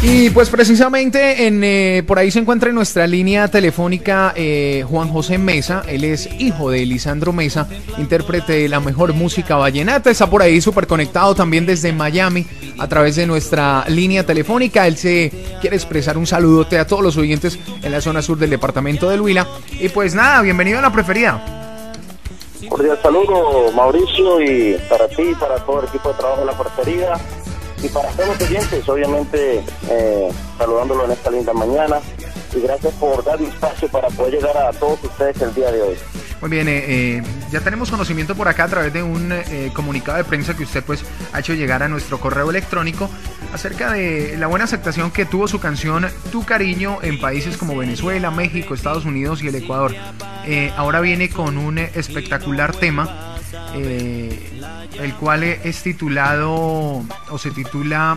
Y pues precisamente en, eh, por ahí se encuentra en nuestra línea telefónica eh, Juan José Mesa. Él es hijo de Lisandro Mesa, intérprete de la mejor música vallenata. Está por ahí súper conectado también desde Miami a través de nuestra línea telefónica. Él se quiere expresar un saludote a todos los oyentes en la zona sur del departamento de Huila. Y pues nada, bienvenido a la preferida. Cordial saludo, Mauricio, y para ti para todo el equipo de trabajo de la preferida y para todos los oyentes, obviamente, eh, saludándolo en esta linda mañana y gracias por dar espacio para poder llegar a todos ustedes el día de hoy. Muy bien, eh, eh, ya tenemos conocimiento por acá a través de un comunicado de prensa que usted pues ha hecho llegar a nuestro correo electrónico acerca de la buena aceptación que tuvo su canción Tu Cariño en países como Venezuela, México, Estados Unidos y el Ecuador. Ahora viene con un espectacular tema eh, el cual es titulado o se titula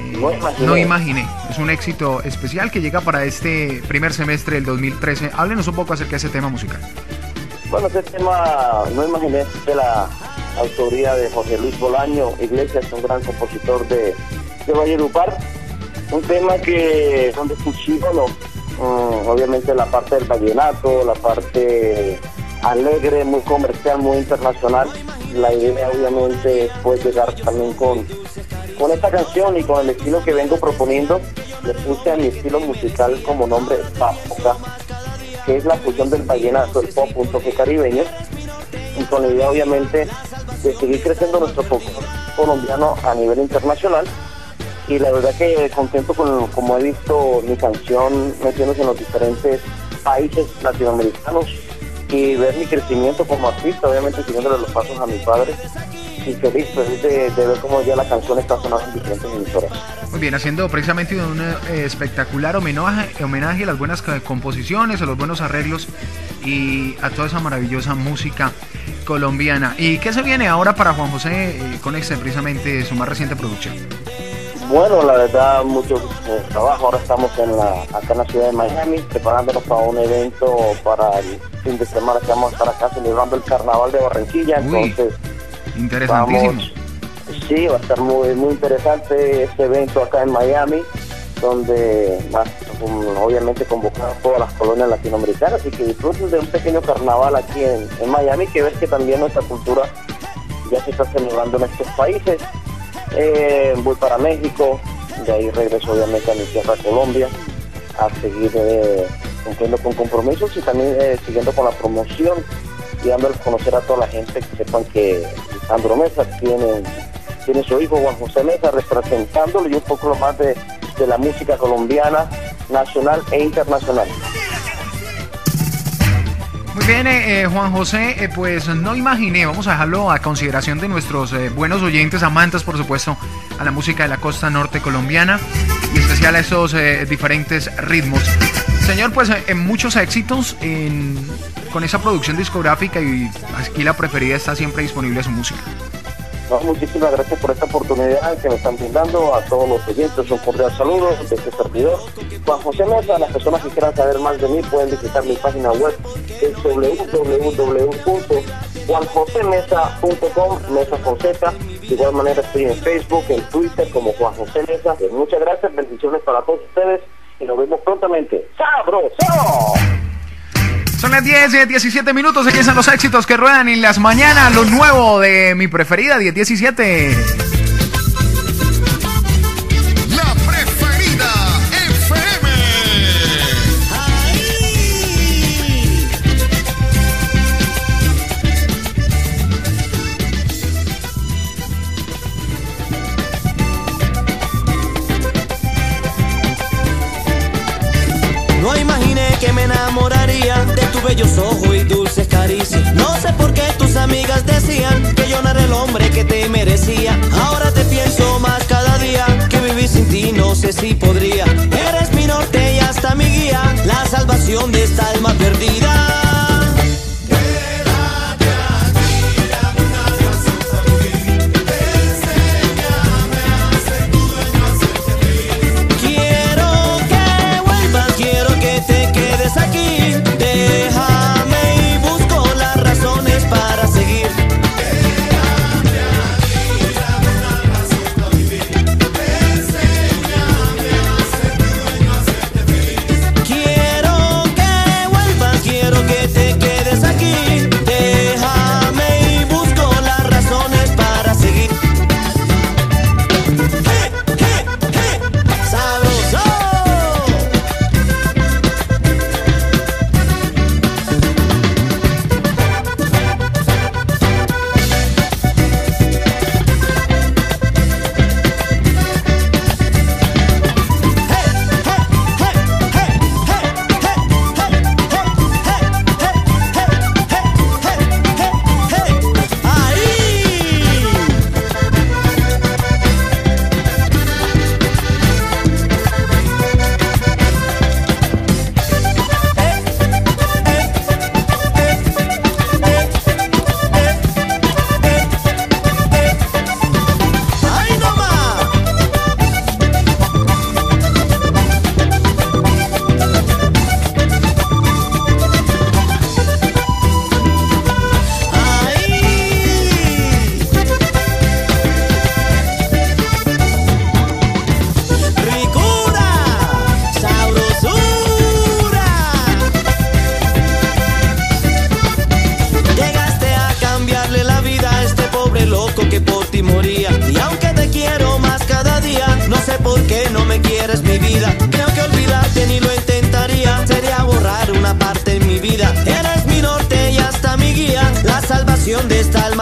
eh, no, imaginé. Es un éxito especial que llega para este primer semestre del 2013. Háblenos un poco acerca de ese tema musical. Bueno, ese tema No imaginé de la autoría de José Luis Bolaño Iglesias, un gran compositor de, de Valledupar. Un tema que donde fusiona mm, obviamente la parte del vallenato, la parte alegre, muy comercial, muy internacional. La idea obviamente es pues, llegar también con, con esta canción y con el estilo que vengo proponiendo. Le puse a mi estilo musical como nombre Papoca, que es la fusión del vallenato, el pop, un toque caribeño. Y con la idea obviamente de seguir creciendo nuestro pop colombiano a nivel internacional. Y la verdad que contento con como he visto mi canción metiéndose en los diferentes países latinoamericanos y ver mi crecimiento como artista, obviamente siguiéndole los pasos a mi padre y feliz, feliz de, ver cómo ya la canción está sonando en diferentes emisoras. Muy bien, haciendo precisamente un eh, espectacular homenaje, homenaje a las buenas composiciones, a los buenos arreglos y a toda esa maravillosa música colombiana. ¿Y qué se viene ahora para Juan José eh, con este, precisamente su más reciente producción? Bueno, la verdad, mucho eh, trabajo. Ahora estamos en la, acá en la ciudad de Miami, preparándonos para un evento para el fin de semana que vamos a estar acá celebrando el carnaval de Barranquilla. Entonces, interesantísimo. sí, va a estar muy, muy interesante este evento acá en Miami, donde más, obviamente convocar todas las colonias latinoamericanas y que disfruten de un pequeño carnaval aquí en, en Miami, que ves que también nuestra cultura ya se está celebrando en estos países. Eh, voy para México, de ahí regreso obviamente a mi tierra Colombia, a seguir eh, cumpliendo con compromisos y también eh, siguiendo con la promoción y dándole a conocer a toda la gente que sepan que Sandro Mesa tiene, tiene su hijo Juan José Mesa representándolo y un poco más de, de la música colombiana, nacional e internacional. Muy bien, eh, eh, Juan José, eh, pues no imaginé, vamos a dejarlo a consideración de nuestros buenos oyentes, amantes, por supuesto, a la música de la costa norte colombiana y especial a esos diferentes ritmos. Señor, pues en muchos éxitos con esa producción discográfica y aquí la preferida está siempre disponible su música muchísimas gracias por esta oportunidad que me están brindando a todos los oyentes. Un cordial saludo de este servidor. Juan José Mesa, las personas que quieran saber más de mí pueden visitar mi página web, es www.juanjosemesa.com, Mesa con Z. De igual manera estoy en Facebook, en Twitter como Juan José Mesa. Muchas gracias, bendiciones para todos ustedes y nos vemos prontamente. ¡Sabroso! Son las 10, 17 minutos. Aquí están los éxitos que ruedan en las mañanas. Lo nuevo de mi preferida, 10, 17. que me enamoraría bellos ojos y dulces caricias. No sé por qué tus amigas decían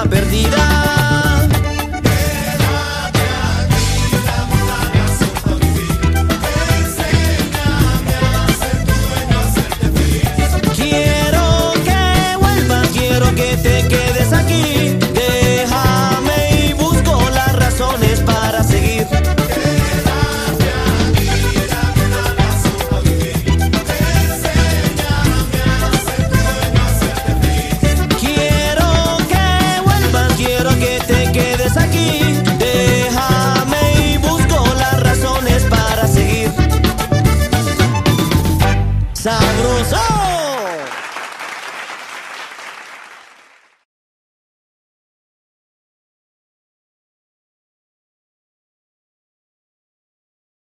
perdida. sabroso.